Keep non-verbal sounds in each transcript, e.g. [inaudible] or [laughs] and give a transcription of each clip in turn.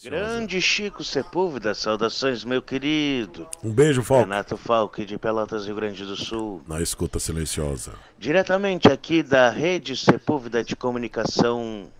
Grande Chico Sepúlveda, saudações, meu querido. Um beijo, Falco. Renato Falque, de Pelotas, Rio Grande do Sul. Na escuta silenciosa. Diretamente aqui da Rede Sepúlveda de Comunicação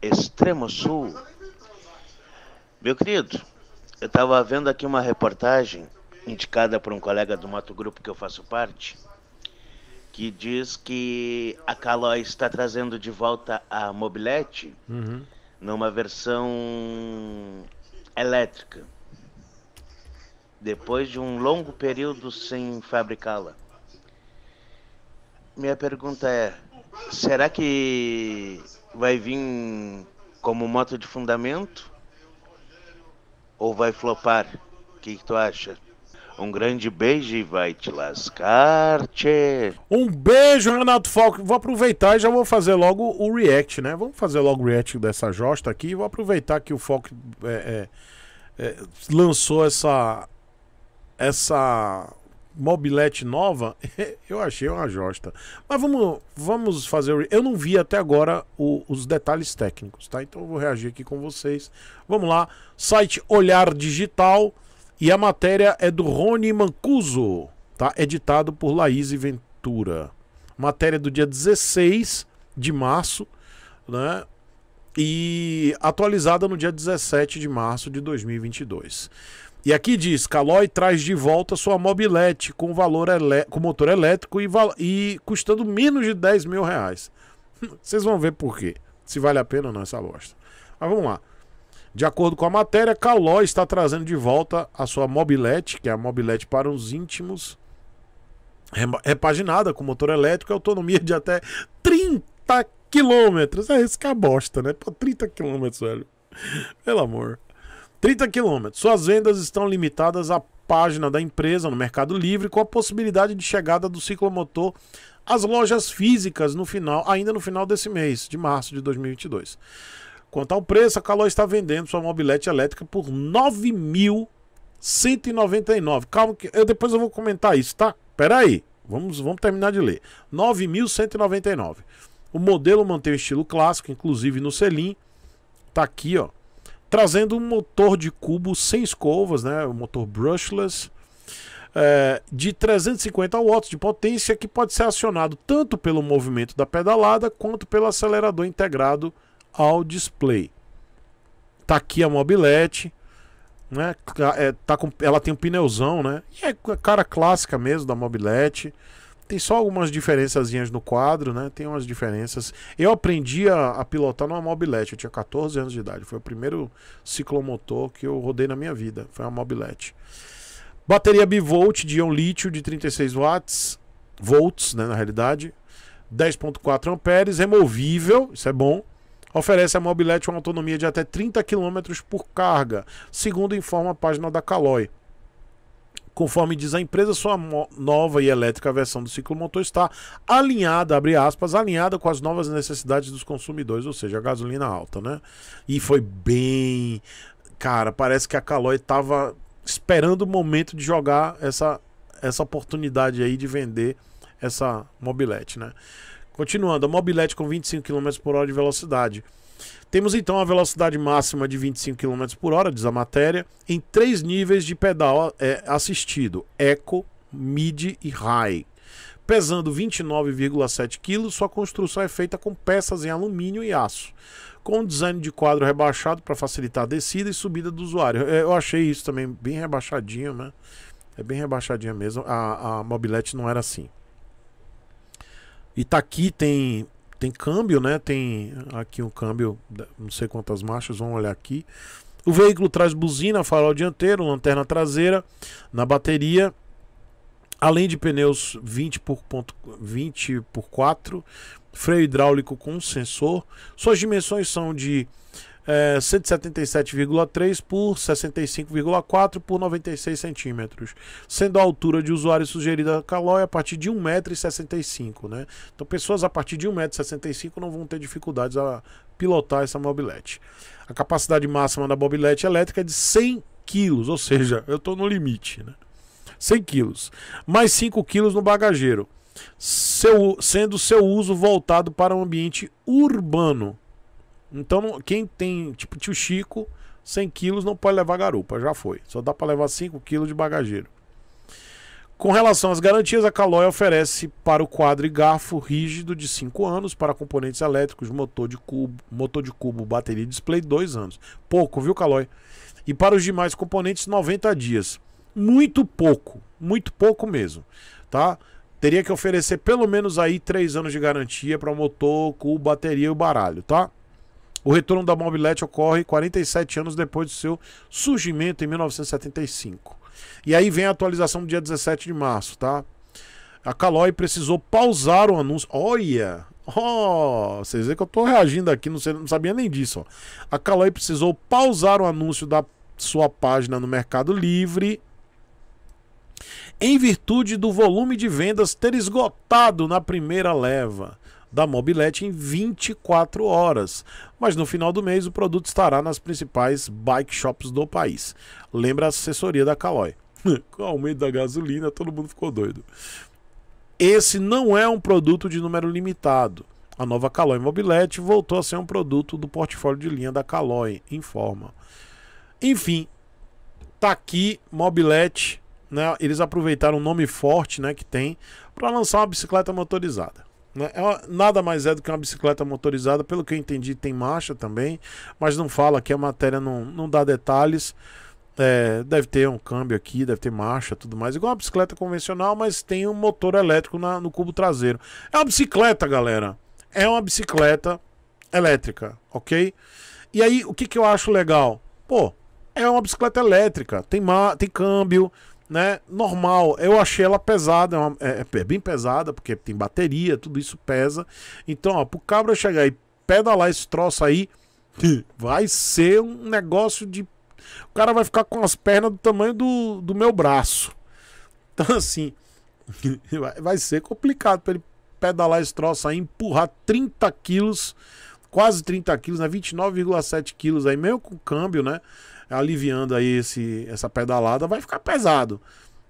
Extremo Sul. Meu querido, eu estava vendo aqui uma reportagem indicada por um colega do Moto Grupo que eu faço parte, que diz que a Calói está trazendo de volta a mobilete Uhum. Numa versão elétrica, depois de um longo período sem fabricá-la. Minha pergunta é: será que vai vir como moto de fundamento? Ou vai flopar? O que, que tu acha? Um grande beijo e vai te lascar, tchê. Um beijo, Renato Falco. Vou aproveitar e já vou fazer logo o react, né? Vamos fazer logo o react dessa josta aqui. Vou aproveitar que o Falco é, é, é, lançou essa essa mobilete nova. [laughs] Eu achei uma josta. Mas vamos, vamos fazer. o Eu não vi até agora o- os detalhes técnicos, tá? Então eu vou reagir aqui com vocês. Vamos lá. Site Olhar Digital. E a matéria é do Rony Mancuso, tá? Editado por Laís Ventura. Matéria do dia 16 de março, né? E atualizada no dia 17 de março de 2022. E aqui diz: Calói traz de volta sua mobilete com valor elé- com motor elétrico e, val- e custando menos de 10 mil reais. [laughs] Vocês vão ver por quê. Se vale a pena ou não essa bosta. Mas vamos lá. De acordo com a matéria, Calói está trazendo de volta a sua mobilete, que é a mobilete para os íntimos, repaginada com motor elétrico e autonomia de até 30 quilômetros. É isso que é a bosta, né? Pô, 30 quilômetros, velho. Pelo amor. 30 quilômetros. Suas vendas estão limitadas à página da empresa no Mercado Livre, com a possibilidade de chegada do ciclomotor às lojas físicas no final, ainda no final desse mês, de março de 2022. Quanto ao preço, a Caloi está vendendo sua mobilete elétrica por R$ 9.199. Calma que eu depois eu vou comentar isso, tá? Pera aí. Vamos, vamos terminar de ler. 9.199. O modelo mantém o estilo clássico, inclusive no selim. Tá aqui, ó. Trazendo um motor de cubo sem escovas, né? O motor brushless. é, de 350 watts de potência que pode ser acionado tanto pelo movimento da pedalada quanto pelo acelerador integrado ao display. Tá aqui a mobilete, né? É, tá com, ela tem um pneuzão, né? E é cara clássica mesmo da mobilete. Tem só algumas diferençazinhas no quadro, né? Tem umas diferenças. Eu aprendi a, a pilotar numa mobilete. Eu tinha 14 anos de idade. Foi o primeiro ciclomotor que eu rodei na minha vida. Foi uma mobilete. Bateria bivolt de íon lítio de 36 watts, volts, né, na realidade. 10.4 amperes, removível, isso é bom. Oferece a mobilete uma autonomia de até 30 km por carga, segundo informa a página da Caloi. Conforme diz a empresa, sua nova e elétrica versão do ciclomotor está alinhada, abre aspas, alinhada com as novas necessidades dos consumidores, ou seja, a gasolina alta, né? E foi bem. Cara, parece que a Caloi estava esperando o momento de jogar essa, essa oportunidade aí de vender essa mobilete, né? Continuando, a mobilete com 25 km por hora de velocidade. Temos então a velocidade máxima de 25 km por hora, diz a matéria, em três níveis de pedal é, assistido: Eco, Mid e High. Pesando 29,7 kg, sua construção é feita com peças em alumínio e aço, com design de quadro rebaixado para facilitar a descida e subida do usuário. É, Eu achei isso também bem rebaixadinho, né? É bem rebaixadinha mesmo. A, a mobilete não era assim. E tá aqui, tem, tem câmbio, né? Tem aqui um câmbio, não sei quantas marchas, vamos olhar aqui. O veículo traz buzina, farol dianteiro, lanterna traseira na bateria, além de pneus 20 por, ponto, 20 por 4, freio hidráulico com sensor. Suas dimensões são de é, 177,3 por 65,4 por 96 centímetros, sendo a altura de usuário sugerida a Caloi a partir de 1,65m. Né? Então, pessoas a partir de 1,65m não vão ter dificuldades a pilotar essa mobilete. A capacidade máxima da mobilete elétrica é de 100 kg, ou seja, [laughs] eu estou no limite. Né? 100 kg, mais 5 kg no bagageiro, seu, sendo seu uso voltado para o ambiente urbano. Então, quem tem, tipo tio Chico, 100 quilos não pode levar garupa, já foi. Só dá para levar 5 quilos de bagageiro. Com relação às garantias, a Caloi oferece para o quadro e garfo rígido de 5 anos, para componentes elétricos, motor de cubo, motor de cubo, bateria e display 2 anos. Pouco, viu, Caloi? E para os demais componentes, 90 dias. Muito pouco, muito pouco mesmo, tá? Teria que oferecer pelo menos aí 3 anos de garantia para motor, cubo, bateria e o baralho, tá? O retorno da mobilete ocorre 47 anos depois do seu surgimento em 1975. E aí vem a atualização do dia 17 de março, tá? A Caloi precisou pausar o anúncio. Olha! Oh, vocês veem que eu tô reagindo aqui, não, sei, não sabia nem disso. Ó. A Caloi precisou pausar o anúncio da sua página no Mercado Livre em virtude do volume de vendas ter esgotado na primeira leva da Mobilete em 24 horas. Mas no final do mês o produto estará nas principais bike shops do país. Lembra a assessoria da Caloi. [laughs] Com o aumento da gasolina, todo mundo ficou doido. Esse não é um produto de número limitado. A nova Caloi Mobilete voltou a ser um produto do portfólio de linha da Caloi, informa. Enfim, tá aqui Mobilete, né? Eles aproveitaram o nome forte, né, que tem para lançar uma bicicleta motorizada. Né? É nada mais é do que uma bicicleta motorizada, pelo que eu entendi, tem marcha também, mas não fala que a matéria não, não dá detalhes. É, deve ter um câmbio aqui, deve ter marcha tudo mais. Igual uma bicicleta convencional, mas tem um motor elétrico na, no cubo traseiro. É uma bicicleta, galera. É uma bicicleta elétrica, ok? E aí, o que, que eu acho legal? Pô, é uma bicicleta elétrica, tem, tem câmbio, né? Normal. Eu achei ela pesada, é, uma, é, é, bem pesada, porque tem bateria, tudo isso pesa. Então, ó, pro cabra chegar e pedalar esse troço aí, [laughs] vai ser um negócio de. O cara vai ficar com as pernas do tamanho do, do meu braço. Então, assim, [laughs] vai ser complicado para ele pedalar esse troço aí, empurrar 30 quilos, quase 30 quilos, né? 29,7 quilos aí, meio com câmbio, né? Aliviando aí esse, essa pedalada, vai ficar pesado.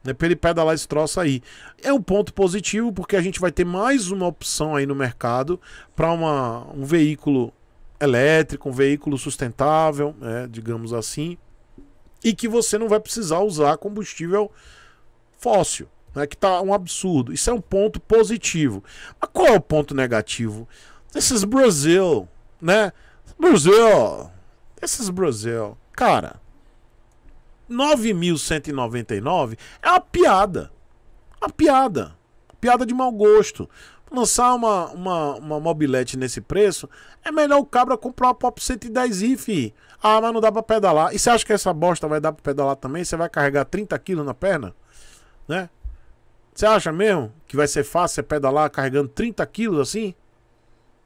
Né, para ele pedalar esse troço aí. É um ponto positivo porque a gente vai ter mais uma opção aí no mercado para um veículo elétrico, um veículo sustentável, né, digamos assim, e que você não vai precisar usar combustível fóssil, né, que tá um absurdo. Isso é um ponto positivo. Mas qual é o ponto negativo? This is Brazil, né? Brazil. This is Brazil. Cara, 9.199 é uma piada. Uma piada. Piada de mau gosto. Lançar uma, uma, uma mobilete nesse preço, é melhor o cabra comprar uma Pop 110 i, fi. Ah, mas não dá pra pedalar. E você acha que essa bosta vai dar pra pedalar também? Você vai carregar 30 quilos na perna? Né? Você acha mesmo que vai ser fácil você pedalar carregando 30 quilos assim?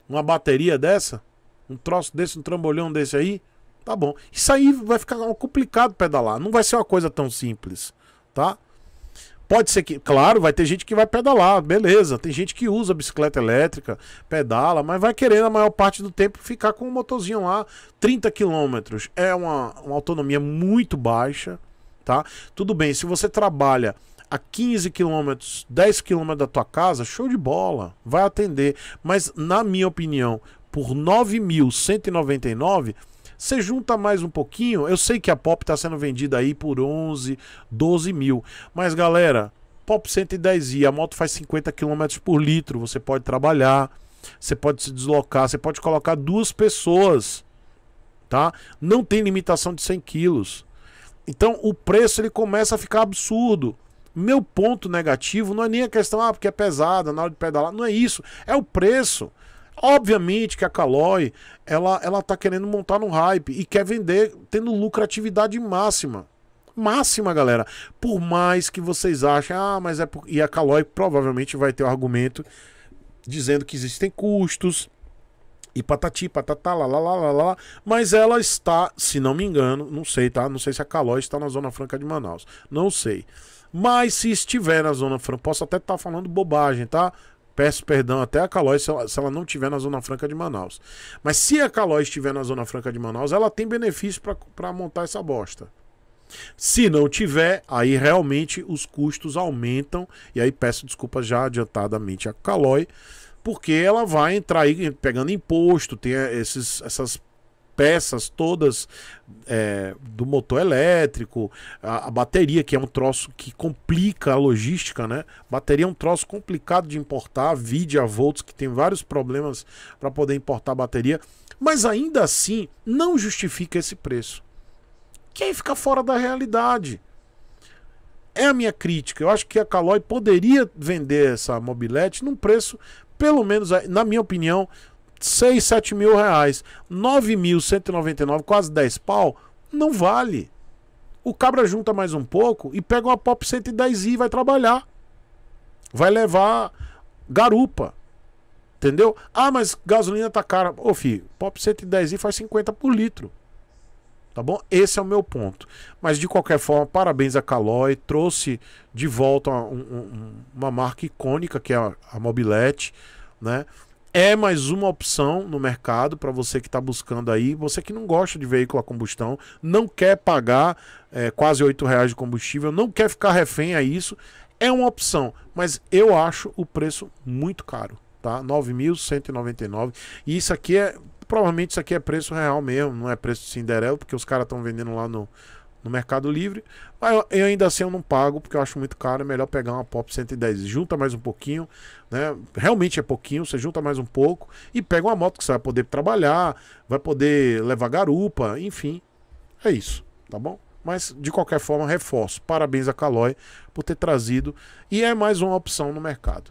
Uma bateria dessa? Um troço desse, um trambolhão desse aí? Tá bom. Isso aí vai ficar complicado pedalar. Não vai ser uma coisa tão simples, tá? Pode ser que, claro, vai ter gente que vai pedalar, beleza. Tem gente que usa bicicleta elétrica, pedala, mas vai querer na maior parte do tempo ficar com um motorzinho lá, 30 km. É uma, uma autonomia muito baixa, tá? Tudo bem, se você trabalha a 15 km, 10 km da tua casa, show de bola, vai atender. Mas, na minha opinião, por 9.199 você junta mais um pouquinho, eu sei que a Pop está sendo vendida aí por 11, 12 mil. Mas galera, Pop 110i, a moto faz 50 km por litro. Você pode trabalhar, você pode se deslocar, você pode colocar duas pessoas, tá? Não tem limitação de 100 quilos. Então o preço ele começa a ficar absurdo. Meu ponto negativo não é nem a questão, ah, porque é pesada na hora de pedalar. Não é isso. É o preço. Obviamente que a Caloi ela, ela tá querendo montar no hype e quer vender tendo lucratividade máxima. Máxima, galera. Por mais que vocês achem, ah, mas é por... E a Caloi provavelmente vai ter o um argumento dizendo que existem custos e patati, patatá, lá, lá, lá, lá, mas ela está, se não me engano, não sei, tá? Não sei se a Caloi está na Zona Franca de Manaus. Não sei. Mas se estiver na Zona Franca, posso até estar tá falando bobagem, tá? Peço perdão até a Calói se ela, se ela não estiver na Zona Franca de Manaus. Mas se a Calói estiver na Zona Franca de Manaus, ela tem benefício para montar essa bosta. Se não tiver, aí realmente os custos aumentam. E aí peço desculpas já adiantadamente a Calói, porque ela vai entrar aí pegando imposto, tem esses, essas peças todas é, do motor elétrico, a, a, bateria, que é um troço que complica a logística, né? Bateria é um troço complicado de importar, vide a Volts, que tem vários problemas para poder importar bateria, mas ainda assim não justifica esse preço. Que aí fica fora da realidade. É a minha crítica. Eu acho que a Caloi poderia vender essa mobilete num preço, pelo menos, na minha opinião, 6, 7 mil reais. 9.199, quase 10 pau, não vale. O cabra junta mais um pouco e pega uma Pop 110i e vai trabalhar. Vai levar garupa. Entendeu? Ah, mas gasolina tá cara. Ô, filho, Pop 110i faz 50 por litro. Tá bom? Esse é o meu ponto. Mas de qualquer forma, parabéns a Caloi. Trouxe de volta uma, um, uma marca icônica que é a, a Mobilete, né? É mais uma opção no mercado para você que está buscando aí, você que não gosta de veículo a combustão, não quer pagar é, quase R$ reais de combustível, não quer ficar refém a isso, é uma opção, mas eu acho o preço muito caro, tá? 9.199. E isso aqui é provavelmente isso aqui é preço real mesmo, não é preço de Cinderela, porque os caras estão vendendo lá no, no Mercado Livre. Mas eu, ainda assim eu não pago, porque eu acho muito caro. É melhor pegar uma Pop 110. Junta mais um pouquinho, né? Realmente é pouquinho, você junta mais um pouco e pega uma moto que você vai poder trabalhar, vai poder levar garupa, enfim. É isso, tá bom? Mas de qualquer forma, reforço. Parabéns a Caloi por ter trazido e é mais uma opção no mercado.